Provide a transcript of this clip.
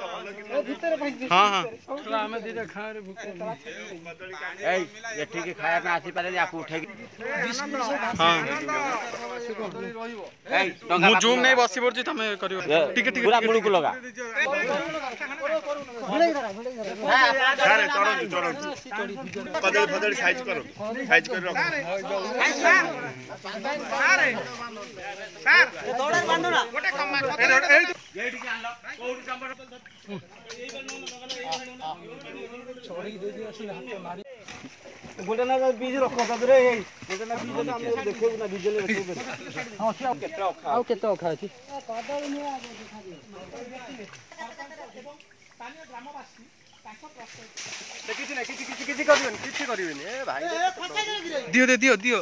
ठीक खाया ना आसी पहले आपको उठेगी हाँ मु जूम नहीं बसी पड़छि तमे करियो ठीक ठीक पूरा मुड़ को लगा अरे चढ़ो चढ़ो पदल पदल साइज करो साइज कर रखो सर सर গোটা না বীজ রক্ষ তাদের অখা আছে দিও দিও দিও